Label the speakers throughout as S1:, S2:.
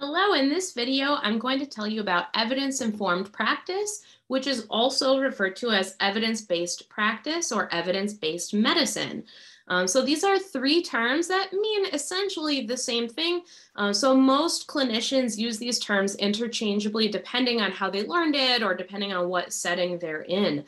S1: Hello, in this video, I'm going to tell you about evidence-informed practice, which is also referred to as evidence-based practice or evidence-based medicine. Um, so these are three terms that mean essentially the same thing. Uh, so most clinicians use these terms interchangeably depending on how they learned it or depending on what setting they're in.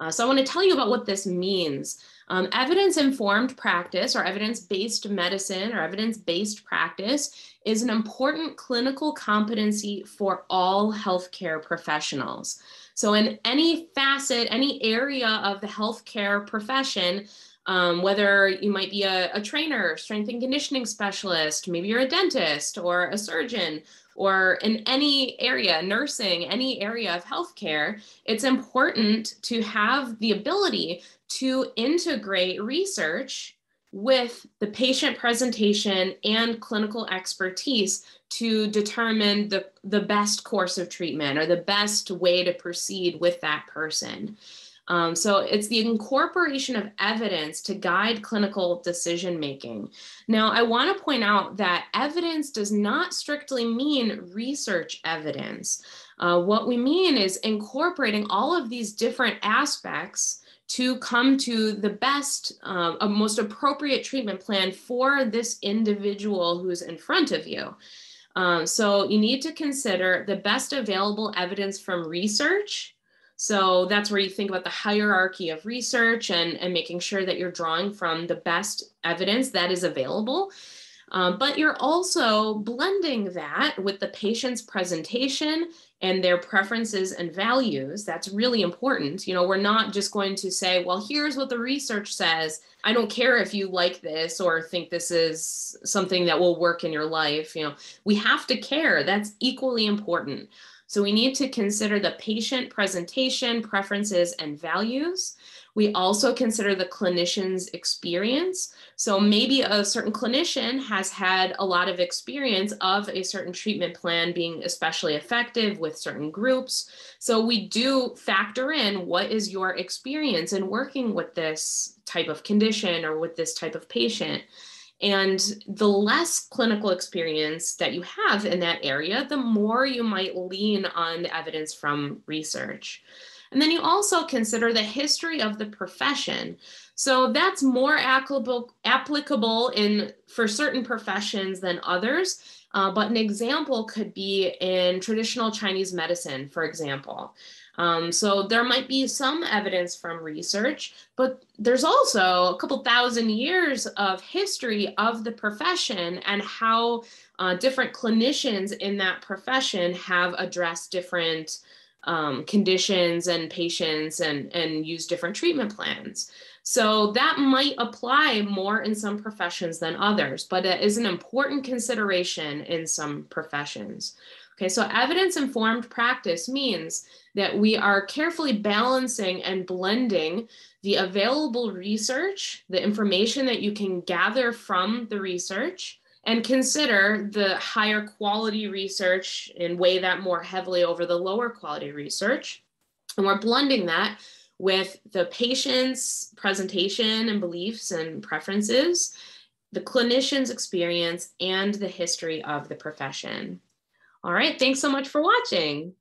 S1: Uh, so I want to tell you about what this means. Um, evidence-informed practice or evidence-based medicine or evidence-based practice is an important clinical competency for all healthcare professionals. So in any facet, any area of the healthcare profession, um, whether you might be a, a trainer, strength and conditioning specialist, maybe you're a dentist or a surgeon, or in any area, nursing, any area of healthcare, it's important to have the ability to integrate research with the patient presentation and clinical expertise to determine the, the best course of treatment or the best way to proceed with that person. Um, so it's the incorporation of evidence to guide clinical decision making. Now, I want to point out that evidence does not strictly mean research evidence. Uh, what we mean is incorporating all of these different aspects to come to the best, uh, most appropriate treatment plan for this individual who's in front of you. Um, so you need to consider the best available evidence from research so that's where you think about the hierarchy of research and, and making sure that you're drawing from the best evidence that is available. Um, but you're also blending that with the patient's presentation and their preferences and values. That's really important. You know, we're not just going to say, well, here's what the research says. I don't care if you like this or think this is something that will work in your life. You know, we have to care. That's equally important. So we need to consider the patient presentation, preferences, and values. We also consider the clinician's experience. So maybe a certain clinician has had a lot of experience of a certain treatment plan being especially effective with certain groups. So we do factor in what is your experience in working with this type of condition or with this type of patient. And the less clinical experience that you have in that area, the more you might lean on the evidence from research. And then you also consider the history of the profession. So that's more applicable, in for certain professions than others. Uh, but an example could be in traditional Chinese medicine, for example. Um, so there might be some evidence from research, but there's also a couple thousand years of history of the profession and how uh, different clinicians in that profession have addressed different um, conditions and patients and, and use different treatment plans. So that might apply more in some professions than others, but it is an important consideration in some professions. Okay, so evidence informed practice means that we are carefully balancing and blending the available research, the information that you can gather from the research, and consider the higher quality research and weigh that more heavily over the lower quality research. And we're blending that with the patient's presentation and beliefs and preferences, the clinician's experience, and the history of the profession. All right, thanks so much for watching.